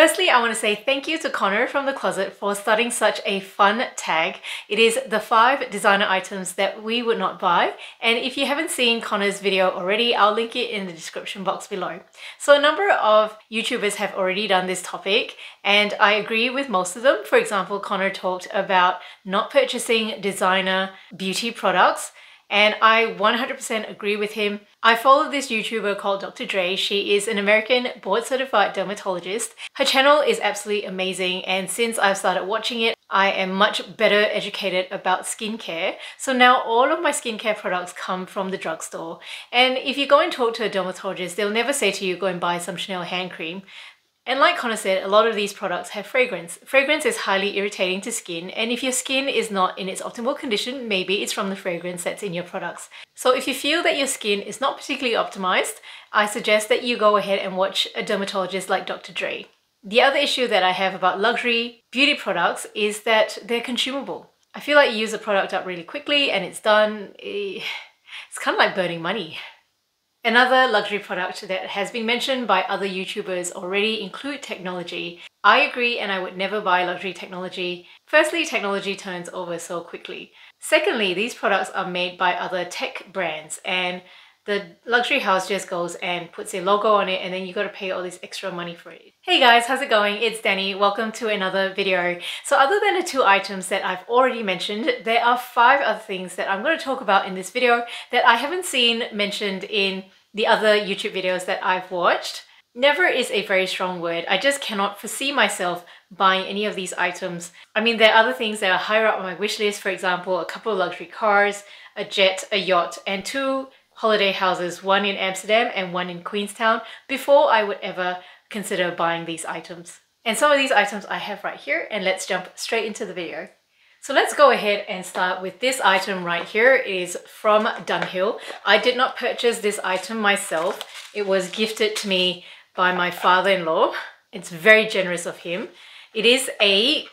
Firstly, I want to say thank you to Connor from The Closet for starting such a fun tag. It is the five designer items that we would not buy. And if you haven't seen Connor's video already, I'll link it in the description box below. So a number of YouTubers have already done this topic and I agree with most of them. For example, Connor talked about not purchasing designer beauty products and I 100% agree with him. I follow this YouTuber called Dr. Dray. She is an American board certified dermatologist. Her channel is absolutely amazing and since I've started watching it, I am much better educated about skincare. So now all of my skincare products come from the drugstore. And if you go and talk to a dermatologist, they'll never say to you, go and buy some Chanel hand cream. And like Connor said, a lot of these products have fragrance. Fragrance is highly irritating to skin and if your skin is not in its optimal condition, maybe it's from the fragrance that's in your products. So if you feel that your skin is not particularly optimized, I suggest that you go ahead and watch a dermatologist like Dr. Dray. The other issue that I have about luxury beauty products is that they're consumable. I feel like you use a product up really quickly and it's done. Eh, it's kind of like burning money. Another luxury product that has been mentioned by other YouTubers already include technology. I agree and I would never buy luxury technology. Firstly, technology turns over so quickly. Secondly, these products are made by other tech brands and the luxury house just goes and puts a logo on it and then you got to pay all this extra money for it. Hey guys, how's it going? It's Dani. Welcome to another video. So other than the two items that I've already mentioned, there are five other things that I'm going to talk about in this video that I haven't seen mentioned in the other YouTube videos that I've watched. Never is a very strong word. I just cannot foresee myself buying any of these items. I mean, there are other things that are higher up on my wish list. For example, a couple of luxury cars, a jet, a yacht, and two holiday houses, one in Amsterdam and one in Queenstown, before I would ever consider buying these items. And some of these items I have right here, and let's jump straight into the video. So let's go ahead and start with this item right here. It is from Dunhill. I did not purchase this item myself. It was gifted to me by my father-in-law. It's very generous of him. It is a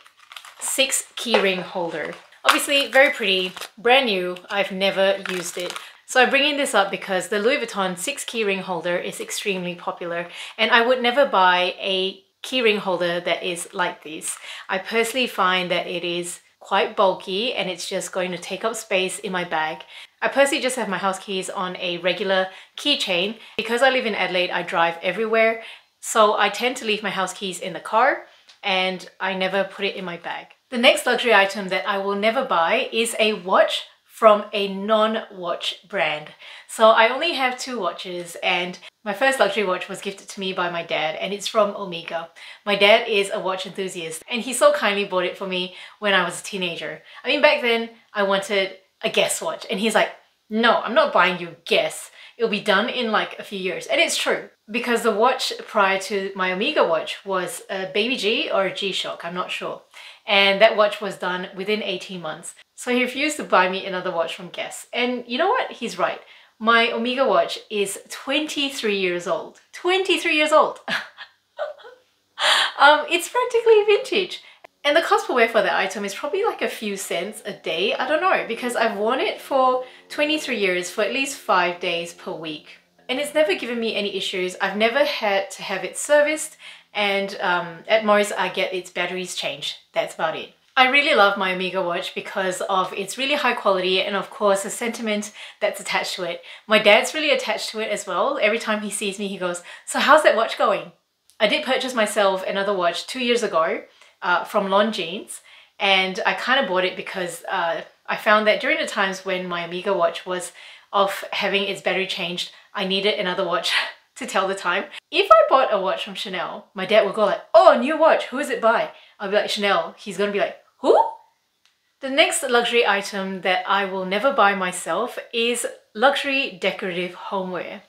six keyring holder. Obviously very pretty, brand new. I've never used it. So I'm bringing this up because the Louis Vuitton 6 keyring holder is extremely popular and I would never buy a keyring holder that is like this. I personally find that it is quite bulky and it's just going to take up space in my bag. I personally just have my house keys on a regular keychain. Because I live in Adelaide, I drive everywhere. So I tend to leave my house keys in the car and I never put it in my bag. The next luxury item that I will never buy is a watch from a non-watch brand. So I only have two watches and my first luxury watch was gifted to me by my dad and it's from Omega. My dad is a watch enthusiast and he so kindly bought it for me when I was a teenager. I mean back then I wanted a Guess watch and he's like, no, I'm not buying you Guess. It'll be done in like a few years. And it's true because the watch prior to my Omega watch was a Baby G or a G-Shock, I'm not sure. And that watch was done within 18 months. So he refused to buy me another watch from Guess. And you know what? He's right. My Omega watch is 23 years old. 23 years old! um, it's practically vintage. And the cost per wear for that item is probably like a few cents a day. I don't know because I've worn it for 23 years for at least five days per week. And it's never given me any issues. I've never had to have it serviced and um, at most, I get its batteries changed. That's about it. I really love my Omega watch because of its really high quality and of course the sentiment that's attached to it. My dad's really attached to it as well. Every time he sees me he goes, so how's that watch going? I did purchase myself another watch two years ago uh, from Longines and I kind of bought it because uh, I found that during the times when my Omega watch was off having its battery changed, I needed another watch to tell the time. If I bought a watch from Chanel, my dad would go like, oh, new watch, who is it by? I'll be like, Chanel. He's gonna be like? The next luxury item that I will never buy myself is luxury decorative homeware.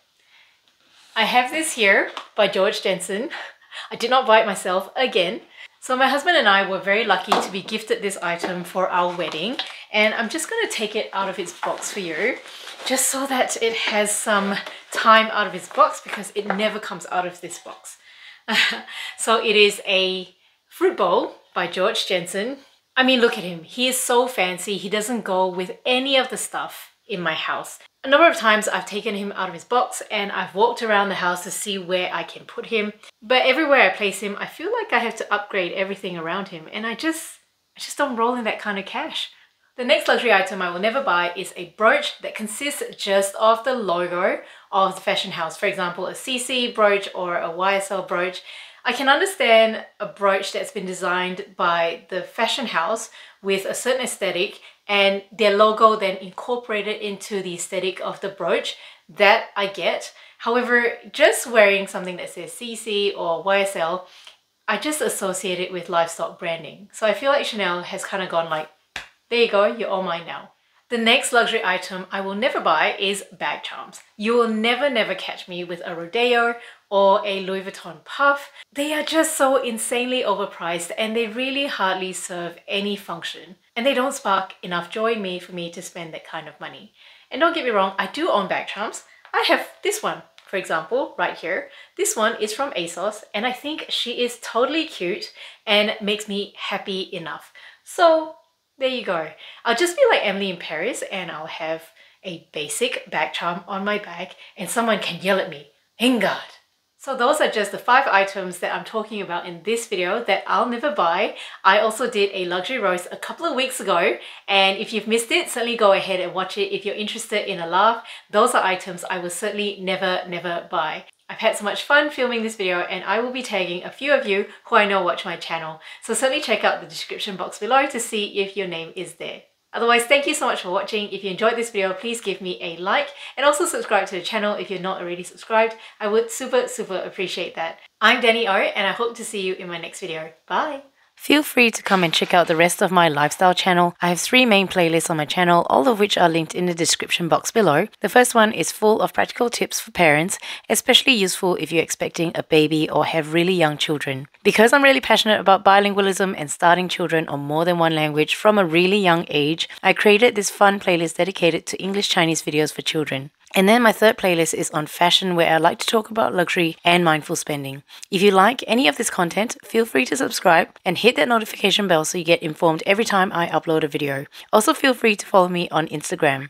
I have this here by George Jensen. I did not buy it myself again. So my husband and I were very lucky to be gifted this item for our wedding and I'm just going to take it out of its box for you just so that it has some time out of its box because it never comes out of this box. so it is a fruit bowl by George Jensen I mean, look at him. He is so fancy. He doesn't go with any of the stuff in my house. A number of times I've taken him out of his box and I've walked around the house to see where I can put him. But everywhere I place him, I feel like I have to upgrade everything around him and I just, I just don't roll in that kind of cash. The next luxury item I will never buy is a brooch that consists just of the logo of the fashion house. For example, a CC brooch or a YSL brooch. I can understand a brooch that's been designed by the fashion house with a certain aesthetic and their logo then incorporated into the aesthetic of the brooch. That I get. However, just wearing something that says CC or YSL, I just associate it with livestock branding. So I feel like Chanel has kind of gone like, there you go, you're all mine now. The next luxury item I will never buy is bag charms. You will never, never catch me with a Rodeo or a Louis Vuitton puff. They are just so insanely overpriced and they really hardly serve any function. And they don't spark enough joy in me for me to spend that kind of money. And don't get me wrong, I do own bag charms. I have this one, for example, right here. This one is from ASOS and I think she is totally cute and makes me happy enough. So there you go. I'll just be like Emily in Paris and I'll have a basic bag charm on my bag and someone can yell at me, ringarde. So those are just the five items that I'm talking about in this video that I'll never buy. I also did a luxury roast a couple of weeks ago and if you've missed it, certainly go ahead and watch it if you're interested in a laugh. Those are items I will certainly never, never buy. I've had so much fun filming this video and I will be tagging a few of you who I know watch my channel. So certainly check out the description box below to see if your name is there. Otherwise, thank you so much for watching. If you enjoyed this video, please give me a like and also subscribe to the channel if you're not already subscribed. I would super, super appreciate that. I'm Dani O and I hope to see you in my next video. Bye! Feel free to come and check out the rest of my lifestyle channel. I have three main playlists on my channel, all of which are linked in the description box below. The first one is full of practical tips for parents, especially useful if you're expecting a baby or have really young children. Because I'm really passionate about bilingualism and starting children on more than one language from a really young age, I created this fun playlist dedicated to English Chinese videos for children. And then my third playlist is on fashion, where I like to talk about luxury and mindful spending. If you like any of this content, feel free to subscribe and hit that notification bell so you get informed every time I upload a video. Also, feel free to follow me on Instagram.